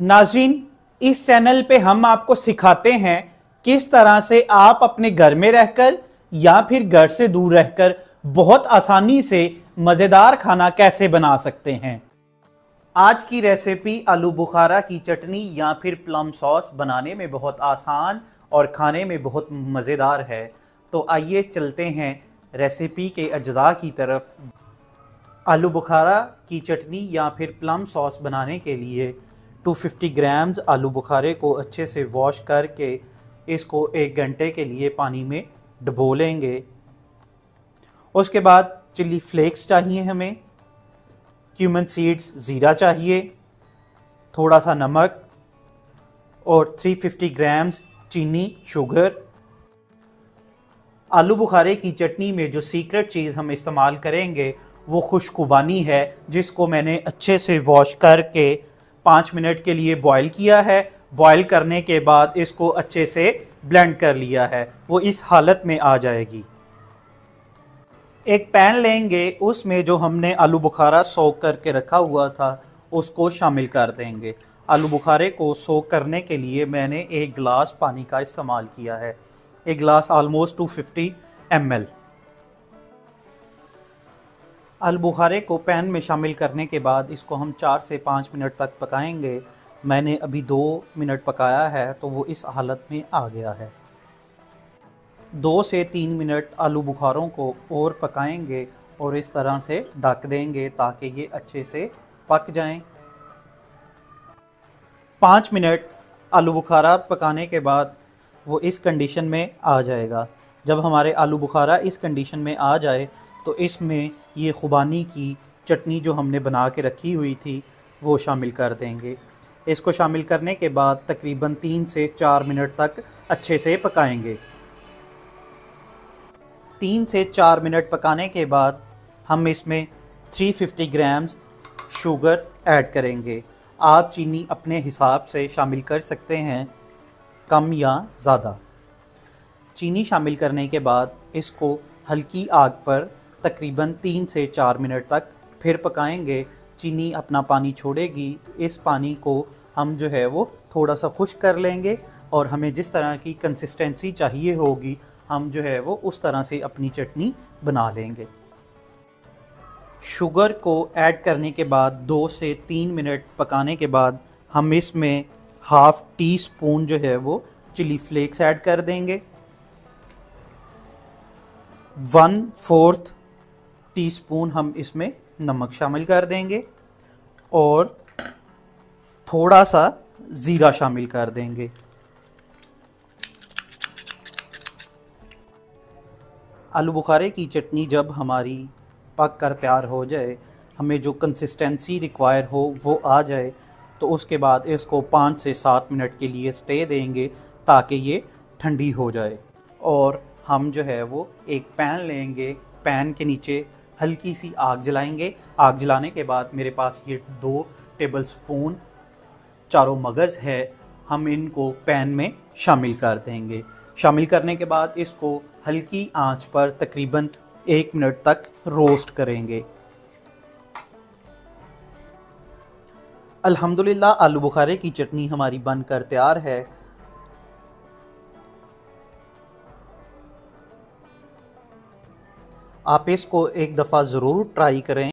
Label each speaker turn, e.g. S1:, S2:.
S1: नाजीन इस चैनल पे हम आपको सिखाते हैं किस तरह से आप अपने घर में रहकर या फिर घर से दूर रहकर बहुत आसानी से मज़ेदार खाना कैसे बना सकते हैं। आज की रेसिपी आलू बुखारा की चटनी या फिर प्लम सॉस बनाने में बहुत आसान और खाने में बहुत मज़ेदार है। तो आइए चलते हैं रेसिपी के अज्जा की तरफ़। आलू बुखारा की चटनी या फिर प्लम सॉस बनाने के लिए 250 ग्राम्स आलू बुखारे को अच्छे से वॉश करके इसको एक घंटे के लिए पानी में डबो लेंगे। उसके बाद चिल्ली फ्लेक्स चाहिए हमें, क्यूमन सीड्स ज़ीरा चाहिए, थोड़ा सा नमक और 350 ग्राम्स चीनी शुगर। आलू बुखारे की चटनी में जो सीक्रेट चीज़ हम इस्तेमाल करेंगे, वो खुशकुबानी है, जिसको मैंने अच्छे से वॉश करके पाँच मिनट के लिए बॉईल किया है। बॉयल करने के बाद इसको अच्छे से ब्लेंड कर लिया है। वो इस हालत में आ जाएगी। एक पैन लेंगे। उसमें जो हमने आलू बुखारा सोख करके रखा हुआ था, उसको शामिल कर देंगे। आलू बुखारे को सोख करने के लिए मैंने एक गिलास पानी का इस्तेमाल किया है। एक गिलास आलमोस्ट 250 फिफ्टी एम आलू बुखारे को पैन में शामिल करने के बाद इसको हम चार से पाँच मिनट तक पकाएँगे। मैंने अभी दो मिनट पकाया है तो वो इस हालत में आ गया है। दो से तीन मिनट आलू बुखारों को और पकाएँगे और इस तरह से ढक देंगे ताकि ये अच्छे से पक जाएँ। पाँच मिनट आलू बुखारा पकाने के बाद वो इस कंडीशन में आ जाएगा। जब हमारे आलू बुखारा इस कंडीशन में आ जाए तो इसमें ये खुबानी की चटनी जो हमने बना के रखी हुई थी, वो शामिल कर देंगे। इसको शामिल करने के बाद तकरीबन तीन से चार मिनट तक अच्छे से पकाएँगे। तीन से चार मिनट पकाने के बाद हम इसमें 350 ग्राम्स शुगर ऐड करेंगे। आप चीनी अपने हिसाब से शामिल कर सकते हैं, कम या ज़्यादा। चीनी शामिल करने के बाद इसको हल्की आग पर तकरीबन तीन से चार मिनट तक फिर पकाएँगे। चीनी अपना पानी छोड़ेगी। इस पानी को हम जो है वो थोड़ा सा खुश कर लेंगे और हमें जिस तरह की कंसिस्टेंसी चाहिए होगी, हम जो है वो उस तरह से अपनी चटनी बना लेंगे। शुगर को ऐड करने के बाद, दो से तीन मिनट पकाने के बाद, हम इसमें हाफ़ टी स्पून जो है वो चिली फ्लेक्स ऐड कर देंगे। वन फोर्थ टीस्पून हम इसमें नमक शामिल कर देंगे और थोड़ा सा ज़ीरा शामिल कर देंगे। आलू बुखारे की चटनी जब हमारी पक कर तैयार हो जाए, हमें जो कंसिस्टेंसी रिक्वायर हो, वो आ जाए तो उसके बाद इसको पाँच से सात मिनट के लिए स्टे देंगे ताकि ये ठंडी हो जाए। और हम जो है वो एक पैन लेंगे पैन के नीचे हल्की सी आग जलाएँगे। आग जलाने के बाद मेरे पास ये दो टेबल स्पून चारों मगज़ है। हम इनको पैन में शामिल कर देंगे। शामिल करने के बाद इसको हल्की आँच पर तकरीबन एक मिनट तक रोस्ट करेंगे। अल्हम्दुलिल्लाह, आलू बुखारे की चटनी हमारी बनकर तैयार है। आप इसको एक दफ़ा ज़रूर ट्राई करें।